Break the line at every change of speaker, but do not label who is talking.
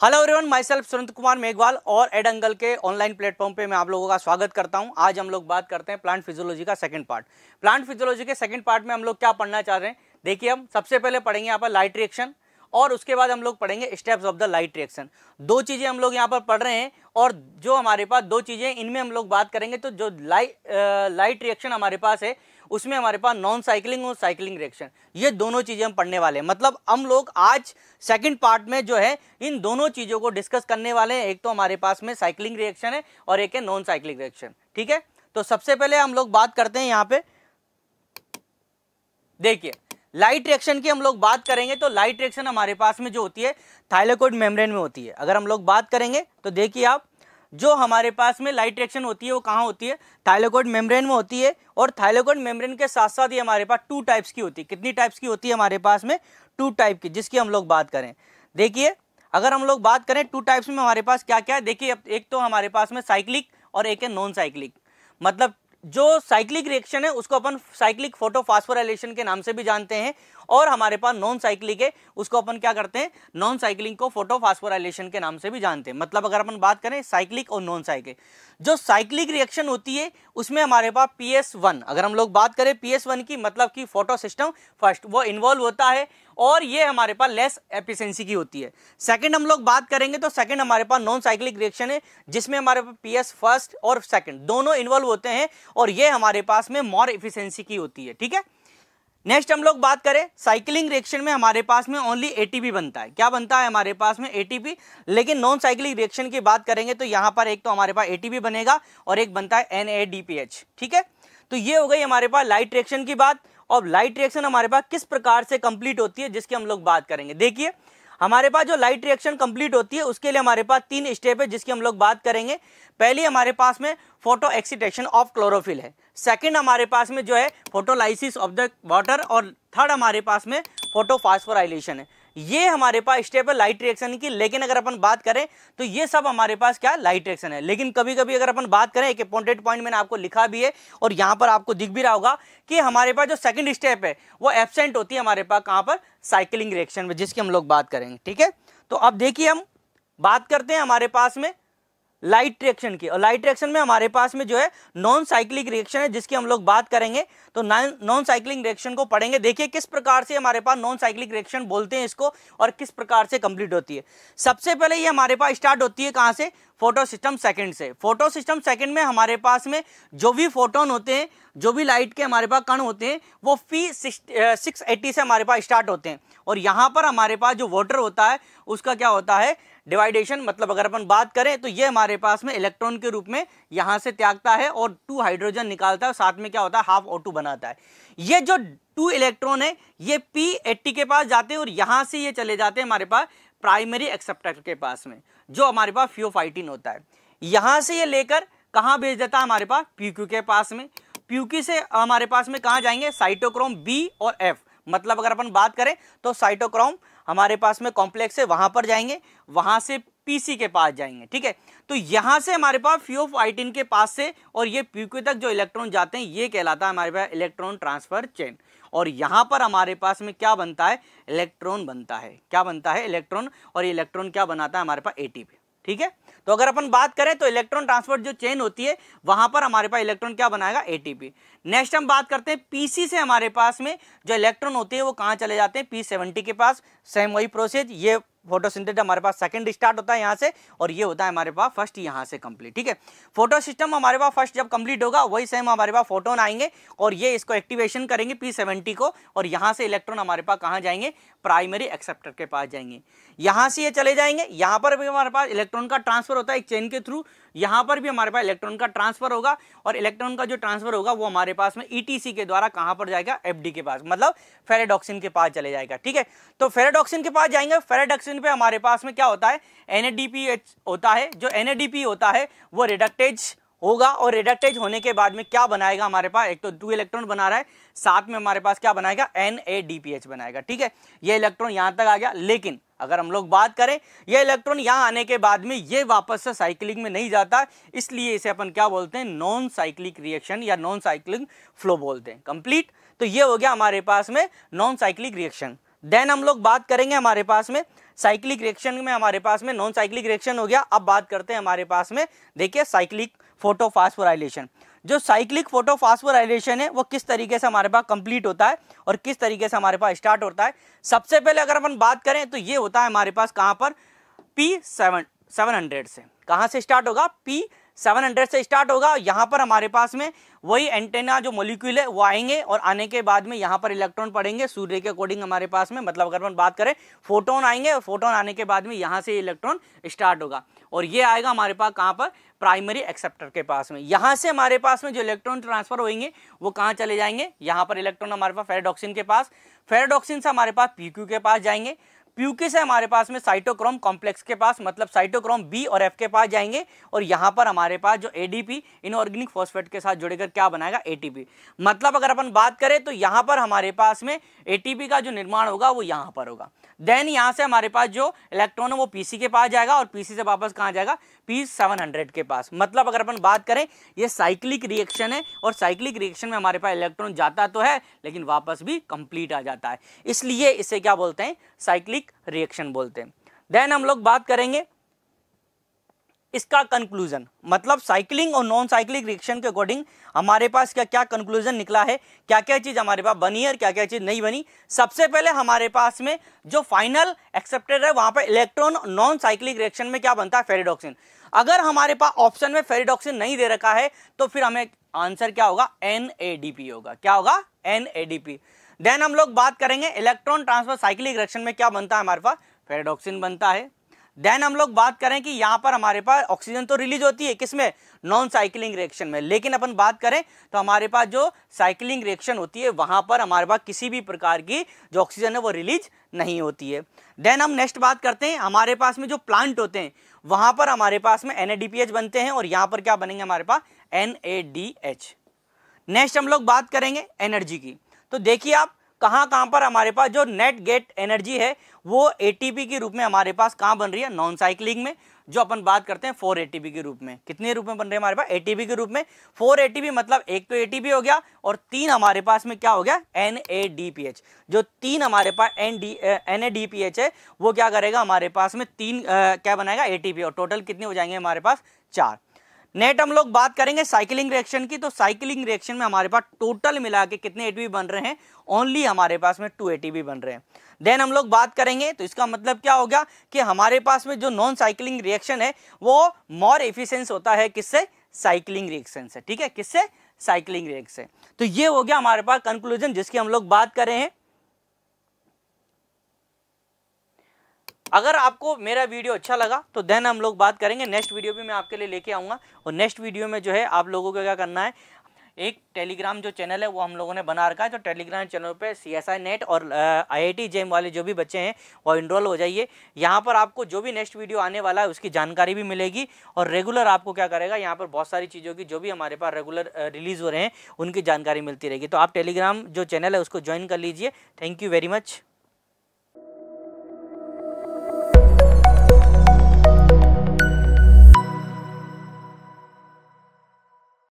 Hello everyone myself Surant Kumar Meghwal और एड अंगल के ऑनलाइन प्लेटफॉर्म पे मैं आप लोगों का स्वागत करता हूँ। आज हम लोग बात करते हैं प्लांट फिजियोलॉजी का सेकंड पार्ट प्लांट फिजियोलॉजी के सेकंड पार्ट में हम लोग क्या पढ़ना चाह रहे हैं? देखिए हम सबसे पहले पढ़ेंगे यहाँ पर लाइट रिएक्शन और उसके बाद हम लोग पढ़ेंगे steps of the light reaction दो चीज़ें हम लोग यहाँ पर पढ़ रहे हैं और जो हमारे पास दो चीज़ें इनमें हम लोग बात करेंगे तो जो लाइट लाइट रिएक्शन हमारे पास है उसमें हमारे पास नॉन साइकिलिंग और साइकिलिंग रिएक्शन ये दोनों चीज़ें हम पढ़ने वाले हैं। मतलब हम लोग आज सेकंड पार्ट में जो है, इन दोनों चीज़ों को डिस्कस करने वाले हैं। एक तो हमारे पास में साइकिलिंग रिएक्शन है और एक है नॉन साइकिलिंग रिएक्शन ठीक है? तो सबसे पहले हम लोग बात करते हैं यहाँ पे। देखिए लाइट रिएक्शन की हम लोग बात करेंगे तो लाइट रिएक्शन हमारे पास में जो होती है थाइलोकोइड मेम्ब्रेन में होती है। अगर हम लोग बात करेंगे तो देखिए आप जो हमारे पास में लाइट रिएक्शन होती है, वो कहाँ होती है? थाइलोकोइड मेम्ब्रेन में होती है और थाइलोकोइड मेम्ब्रेन के साथ साथ ही हमारे पास टू टाइप्स की होती है। कितनी टाइप्स की होती है हमारे पास में? टू टाइप की, जिसकी हम लोग बात करें। देखिए, अगर हम लोग बात करें टू टाइप्स में हमारे पास क्या क्या है, देखिए एक तो हमारे पास में साइक्लिक और एक है नॉन साइक्लिक मतलब जो साइक्लिक रिएक्शन है, उसको अपन साइक्लिक फोटोफास्फोराइलेशन के नाम से भी जानते हैं और हमारे पास नॉन साइक्लिक है, उसको अपन क्या करते हैं? नॉन साइक्लिंग को फोटोफास्फोराइलेशन के नाम से भी जानते हैं। मतलब अगर अपन बात करें साइक्लिक और नॉन साइक्लिक जो साइक्लिक रिएक्शन होती है, उसमें हमारे पास पी अगर हम लोग बात करें पी की मतलब की फ़ोटो सिस्टम फ़र्स्ट वो इन्वॉल्व होता है और ये हमारे पास लेस एफिशिएंसी की होती है। सेकंड हम लोग बात करेंगे तो सेकंड हमारे पास नॉन साइक्लिक रिएक्शन है, जिसमें हमारे पास पी एस फ़र्स्ट और सेकंड दोनों इन्वॉल्व होते हैं और ये हमारे पास में मोर एफिशिएंसी की होती है, ठीक है? नेक्स्ट हम लोग बात करें साइकिलिंग रिएक्शन में हमारे पास में ओनली एटीपी बनता है। क्या बनता है हमारे पास में एटीपी लेकिन नॉन साइकिलिंग रिएक्शन की बात करेंगे तो यहाँ पर एक तो हमारे पास एटीपी बनेगा और एक बनता है एनएडीपीएच ठीक है? तो ये हो गई हमारे पास लाइट रिएक्शन की बात। और लाइट रिएक्शन हमारे पास किस प्रकार से कंप्लीट होती है, जिसकी हम लोग बात करेंगे। देखिए हमारे पास जो लाइट रिएक्शन कंप्लीट होती है, उसके लिए हमारे पास तीन स्टेप है जिसकी हम लोग बात करेंगे। पहली हमारे पास में फ़ोटो एक्सीटेशन ऑफ़ क्लोरोफिल है। सेकंड हमारे पास में जो है फोटोलाइसिस ऑफ़ द वाटर और थर्ड हमारे पास में फोटोफास्फोराइलेशन है। ये हमारे पास स्टेप है लाइट रिएक्शन की, लेकिन अगर अपन बात करें तो ये सब हमारे पास क्या लाइट रिएक्शन है? लेकिन कभी कभी अगर अपन बात करें, एक इंपॉर्टेंट पॉइंट मैंने आपको लिखा भी है, और यहाँ पर आपको दिख भी रहा होगा कि हमारे पास जो सेकंड स्टेप है, वो एबसेंट होती है हमारे पास कहाँ पर? साइकिलिंग रिएक्शन में, जिसकी हम लोग बात करेंगे, ठीक है? तो अब देखिए हम बात करते हैं हमारे पास में लाइट रिएक्शन की। और लाइट रिएक्शन में हमारे पास में जो है नॉन साइक्लिक रिएक्शन है, जिसकी हम लोग बात करेंगे तो नॉन साइक्लिक रिएक्शन को पढ़ेंगे। देखिए किस प्रकार से हमारे पास नॉन साइक्लिक रिएक्शन बोलते हैं इसको और किस प्रकार से कंप्लीट होती है। सबसे पहले ये हमारे पास स्टार्ट होती है कहाँ से? फ़ोटो सिस्टम सेकंड से। फ़ोटो सिस्टम सेकंड में हमारे पास में जो भी फोटोन होते हैं, जो भी लाइट के हमारे पास कण होते हैं, वो फ़ी सिक्स एट्टी से हमारे पास स्टार्ट होते हैं। और यहाँ पर हमारे पास जो वाटर होता है, उसका क्या होता है? डिवाइडेशन मतलब अगर अपन बात करें तो ये हमारे पास में इलेक्ट्रॉन के रूप में यहाँ से त्यागता है और टू हाइड्रोजन निकालता है साथ में क्या होता है? हाफ़ ओ टू बनाता है। ये जो टू इलेक्ट्रॉन है, ये पी एट्टी के पास जाते हैं और यहाँ से ये चले जाते हैं हमारे पास प्राइमरी एक्सेप्टर के पास में, जो हमारे पास फ्योफाइटिन होता है। यहाँ से ये लेकर कहाँ भेज देता है हमारे पास? प्यूक्यू के पास में। प्यूक्यू से हमारे पास में कहाँ जाएँगे? साइटोक्रोम बी और एफ़ मतलब अगर अपन बात करें तो साइटोक्रोम हमारे पास में कॉम्प्लेक्स है, वहाँ पर जाएँगे, वहाँ से पीसी के पास जाएँगे, ठीक है? तो यहाँ से हमारे पास फ्यूफाइटिन के पास से और ये पीक्यू तक जो इलेक्ट्रॉन जाते हैं, ये कहलाता है हमारे पास इलेक्ट्रॉन ट्रांसफ़र चेन और यहाँ पर हमारे पास में क्या बनता है? इलेक्ट्रॉन बनता है। क्या बनता है? इलेक्ट्रॉन और ये इलेक्ट्रॉन क्या बनाता है? हमारे पास एटीपी ठीक है? तो अगर अपन बात करें तो इलेक्ट्रॉन ट्रांसफ़र जो चेन होती है, वहाँ पर हमारे पास इलेक्ट्रॉन क्या बनाएगा? एटीपी नेक्स्ट हम बात करते हैं पीसी से हमारे पास में जो इलेक्ट्रॉन होते हैं, वो कहाँ चले जाते हैं? पी सेवेंटी के पास। सेम वही प्रोसेस ये फोटोसिंथेसिस हमारे पास सेकंड स्टार्ट होता है यहाँ से, और ये होता है हमारे पास फ़र्स्ट यहाँ से कंप्लीट ठीक है? फ़ोटो सिस्टम हमारे पास फ़र्स्ट जब कंप्लीट होगा, वही सेम हमारे पास फोटोन आएँगे, और ये इसको एक्टिवेशन करेंगे पी सेवेंटी को, और यहाँ से इलेक्ट्रॉन हमारे पास कहाँ जाएँगे? प्राइमरी एक्सेप्टर के पास जाएँगे। यहाँ से ये चले जाएँगे, यहाँ पर भी हमारे पास इलेक्ट्रॉन का ट्रांसफ़र होता है एक चेन के थ्रू यहाँ पर भी हमारे पास इलेक्ट्रॉन का ट्रांसफ़र होगा, और इलेक्ट्रॉन का जो ट्रांसफ़र होगा वो हमारे पास में ईटीसी e के द्वारा कहाँ पर जाएगा? एफडी के पास मतलब फेरेडॉक्सिन के पास चले जाएगा, ठीक है? तो फेरेडॉक्सिन के पास जाएँगे फेरेडॉक्सिन पे हमारे पास में क्या होता है? एनएडीपी होता है। जो एनएडीपी होता है, वो रिडक्टेज होगा और रिडक्टेज होने के बाद में क्या बनाएगा हमारे पास? एक तो टू इलेक्ट्रॉन बना रहा है, साथ में हमारे पास क्या बनाएगा? N A D P H बनाएगा, ठीक है? ये इलेक्ट्रॉन यहाँ तक आ गया। लेकिन अगर हम लोग बात करें, ये इलेक्ट्रॉन यहाँ आने के बाद में ये वापस से साइक्लिंग में नहीं जाता। इसलिए इसे अपन क्या बोलते हैं? नॉन साइक्लिक रिएक्शन या नॉन साइक्लिंग फ्लो बोलते हैं। कंप्लीट तो ये हो गया हमारे पास में नॉन साइक्लिक रिएक्शन देन हम लोग बात करेंगे हमारे पास में साइक्लिक रिएक्शन में हमारे पास में नॉन साइक्लिक रिएक्शन हो गया। अब बात करते हैं हमारे पास में। देखिए, साइक्लिक फोटोफास्फोराइलेशन जो साइक्लिक फोटोफास्फोराइलेशन है, वो किस तरीके से हमारे पास कंप्लीट होता है और किस तरीके से हमारे पास स्टार्ट होता है। सबसे पहले अगर अपन बात करें तो ये होता है हमारे पास कहाँ पर? पी सेवन सेवन हंड्रेड से। कहाँ से स्टार्ट होगा? पी 700 से स्टार्ट होगा यहाँ पर हमारे पास में वही एंटेना जो मोलिक्यूल है वो आएँगे और आने के बाद में यहाँ पर इलेक्ट्रॉन पड़ेंगे। सूर्य के अकॉर्डिंग हमारे पास में मतलब अगर हम बात करें, फोटोन आएँगे और फोटोन आने के बाद में यहाँ से इलेक्ट्रॉन स्टार्ट होगा। और ये आएगा हमारे पास कहाँ पर? प्राइमरी एक्सेप्टर के पास में। यहाँ से हमारे पास में जो इलेक्ट्रॉन ट्रांसफ़र होंगे वो कहाँ चले जाएँगे? यहाँ पर इलेक्ट्रॉन हमारे पास फेरेडॉक्सिन के पास। फेरेडॉक्सिन से हमारे पास पीक्यू के पास जाएँगे। प्यूकिस है हमारे पास में साइटोक्रोम कॉम्प्लेक्स के पास मतलब साइटोक्रोम बी और एफ़ के पास जाएँगे और यहाँ पर हमारे पास जो एडीपी इनऑर्गेनिक फॉस्फेट के साथ जुड़कर क्या बनाएगा? एटीपी मतलब अगर अपन बात करें तो यहाँ पर हमारे पास में एटीपी का जो निर्माण होगा, वो यहाँ पर होगा। देन यहाँ से हमारे पास जो इलेक्ट्रॉन है, वो पीसी के पास जाएगा और पीसी से वापस कहाँ जाएगा? पी सेवन हंड्रेड के पास। मतलब अगर अपन बात करें, ये साइक्लिक रिएक्शन है और साइक्लिक रिएक्शन में हमारे पास इलेक्ट्रॉन जाता तो है, लेकिन वापस भी कंप्लीट आ जाता है। इसलिए इसे क्या बोलते हैं? साइक्लिक रिएक्शन बोलते हैं। देन हम लोग बात करेंगे इसका कंक्लूजन मतलब साइकिलिंग और नॉन साइक्लिक रिएक्शन के अकॉर्डिंग हमारे पास क्या क्या कंक्लूजन निकला है? क्या क्या चीज़ हमारे पास बनी है और क्या क्या चीज़ नहीं बनी? सबसे पहले हमारे पास में जो फाइनल एक्सेप्टेड है, वहाँ पर इलेक्ट्रॉन नॉन साइक्लिक रिएक्शन में क्या बनता है? फेरिडॉक्सिन अगर हमारे पास ऑप्शन में फेरिडॉक्सिन नहीं दे रखा है तो फिर हमें आंसर क्या होगा? एन होगा। क्या होगा? एन देन हम लोग बात करेंगे इलेक्ट्रॉन ट्रांसफ़र साइक्लिक रिएक्शन में क्या बनता है हमारे पास? फेरिडॉक्सिन बनता है। देन हम लोग बात करें कि यहाँ पर हमारे पास ऑक्सीजन तो रिलीज़ होती है, किसमें? नॉन साइकिलिंग रिएक्शन में। लेकिन अपन बात करें तो हमारे पास जो साइकिलिंग रिएक्शन होती है, वहाँ पर हमारे पास किसी भी प्रकार की जो ऑक्सीजन है, वो रिलीज़ नहीं होती है। देन हम नेक्स्ट बात करते हैं, हमारे पास में जो प्लांट होते हैं, वहाँ पर हमारे पास में एनएडीपीएच बनते हैं और यहाँ पर क्या बनेंगे हमारे पास? एनएडीएच नेक्स्ट हम लोग बात करेंगे एनर्जी की। तो देखिए आप कहाँ कहाँ पर हमारे पास जो नेट गेट एनर्जी है वो एटीपी के रूप में हमारे पास कहाँ बन रही है? नॉन साइक्लिंग में जो अपन बात करते हैं फोर एटीपी के रूप में। कितने रूप में बन रहे हैं हमारे पास? एटीपी के रूप में। फोर एटीपी मतलब एक तो एटीपी हो गया और तीन हमारे पास में क्या हो गया? एनएडीपीएच जो तीन हमारे पास एन डी एन है वो क्या करेगा? हमारे पास में तीन आ, क्या बनाएगा? एटीपी और टोटल कितने हो जाएँगे हमारे पास? चार। नेट हम लोग बात करेंगे साइकिलिंग रिएक्शन की तो साइकिलिंग रिएक्शन में हमारे पास टोटल मिला के कितने एटीपी बन रहे हैं? ओनली हमारे पास में टू एटीपी बन रहे हैं। देन हम लोग बात करेंगे तो इसका मतलब क्या हो गया कि हमारे पास में जो नॉन साइकिलिंग रिएक्शन है, वो मोर एफिशिएंस होता है किससे? साइकिलिंग रिएक्शन से। ठीक है? किससे? साइकिलिंग रिएक्शन तो ये हो गया हमारे पास कंक्लूजन जिसकी हम लोग बात कर रहे हैं। अगर आपको मेरा वीडियो अच्छा लगा तो देन हम लोग बात करेंगे। नेक्स्ट वीडियो भी मैं आपके लिए लेके आऊँगा। और नेक्स्ट वीडियो में जो है, आप लोगों को क्या करना है, एक टेलीग्राम जो चैनल है, वो हम लोगों ने बना रखा है। तो टेलीग्राम चैनल पे सी एस आई नेट और आई आई टी जेम वाले जो भी बच्चे हैं, वो इनरोल हो जाइए। यहाँ पर आपको जो भी नेक्स्ट वीडियो आने वाला है, उसकी जानकारी भी मिलेगी। और रेगुलर आपको क्या करेगा, यहाँ पर बहुत सारी चीज़ों की, जो भी हमारे पास रेगुलर रिलीज़ हो रहे हैं, उनकी जानकारी मिलती रहेगी। तो आप टेलीग्राम जो चैनल है, उसको ज्वाइन कर लीजिए। Thank you very much